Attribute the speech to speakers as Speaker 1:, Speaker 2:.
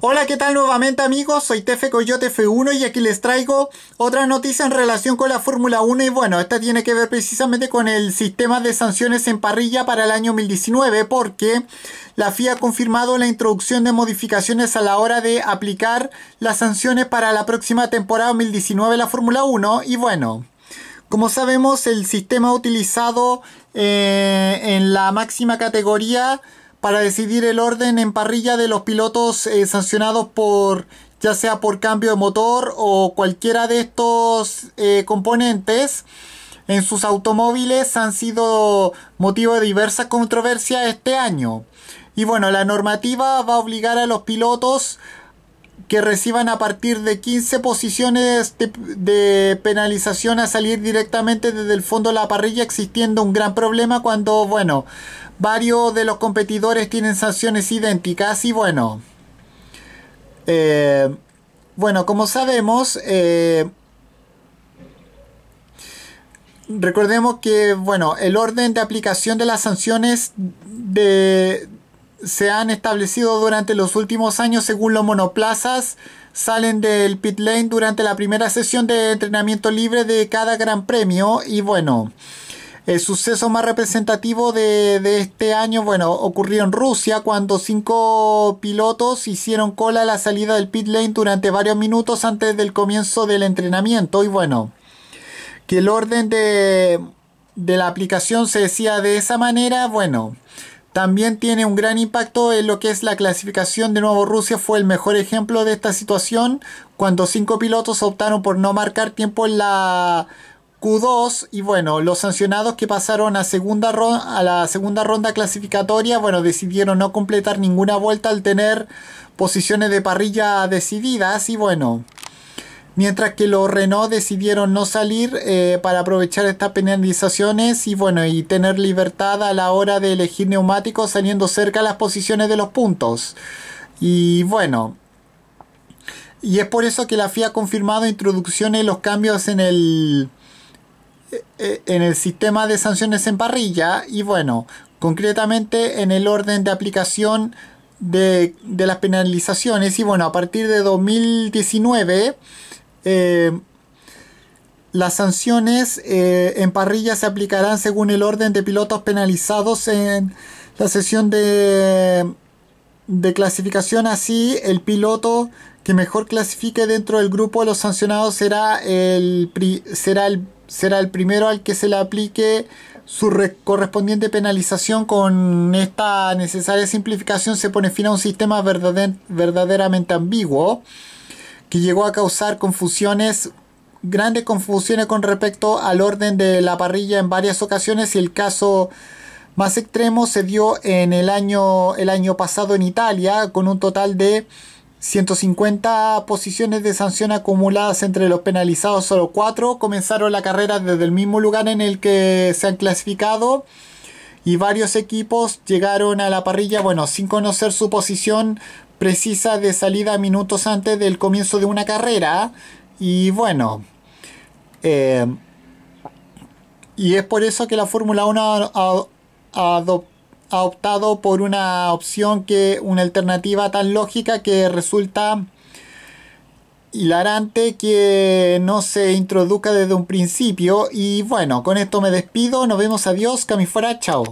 Speaker 1: Hola, ¿qué tal nuevamente amigos? Soy Tefe Coyote F1 y aquí les traigo otra noticia en relación con la Fórmula 1 y bueno, esta tiene que ver precisamente con el sistema de sanciones en parrilla para el año 2019 porque la FIA ha confirmado la introducción de modificaciones a la hora de aplicar las sanciones para la próxima temporada 2019 de la Fórmula 1 y bueno, como sabemos el sistema utilizado eh, en la máxima categoría para decidir el orden en parrilla de los pilotos eh, sancionados por ya sea por cambio de motor o cualquiera de estos eh, componentes en sus automóviles han sido motivo de diversas controversias este año. Y bueno, la normativa va a obligar a los pilotos que reciban a partir de 15 posiciones de, penalización a salir directamente desde el fondo de la parrilla, existiendo un gran problema cuando, bueno, varios de los competidores tienen sanciones idénticas y bueno, eh, bueno, como sabemos, eh, recordemos que, bueno, el orden de aplicación de las sanciones de, se han establecido durante los últimos años según los monoplazas salen del pit lane durante la primera sesión de entrenamiento libre de cada gran premio y bueno, el suceso más representativo de, este año, bueno, ocurrió en Rusia cuando cinco pilotos hicieron cola a la salida del pit lane durante varios minutos antes del comienzo del entrenamiento. Y bueno, que el orden de, de la aplicación se decía de esa manera, bueno, también tiene un gran impacto en lo que es la clasificación. De nuevo, Rusia fue el mejor ejemplo de esta situación cuando cinco pilotos optaron por no marcar tiempo en la Q2 y bueno, los sancionados que pasaron a, segunda a la segunda ronda clasificatoria, bueno, decidieron no completar ninguna vuelta al tener posiciones de parrilla decididas y bueno, mientras que los Renault decidieron no salir eh, para aprovechar estas penalizaciones y bueno, y tener libertad a la hora de elegir neumáticos saliendo cerca de las posiciones de los puntos. Y bueno, y es por eso que la FIA ha confirmado introducciones y los cambios en el eh, en el sistema de sanciones en parrilla y bueno, concretamente en el orden de aplicación de, las penalizaciones y bueno, a partir de 2019 eh, las sanciones eh, en parrilla se aplicarán según el orden de pilotos penalizados en la sesión de, clasificación así el piloto que mejor clasifique dentro del grupo de los sancionados será el, será el será el primero al que se le aplique su correspondiente penalización. Con esta necesaria simplificación se pone fin a un sistema verdaderamente ambiguo que llegó a causar confusiones, grandes confusiones con respecto al orden de la parrilla en varias ocasiones. Y el caso más extremo se dio en el año, el año pasado en Italia con un total de 150 posiciones de sanción acumuladas entre los penalizados, solo 4 comenzaron la carrera desde el mismo lugar en el que se han clasificado y varios equipos llegaron a la parrilla, bueno, sin conocer su posición precisa de salida minutos antes del comienzo de una carrera. Y bueno, eh, y es por eso que la Fórmula 1 adoptó ha optado por una opción que una alternativa tan lógica que resulta hilarante que no se introduzca desde un principio. Y bueno con esto me despido. Nos vemos. Adiós que fuera chao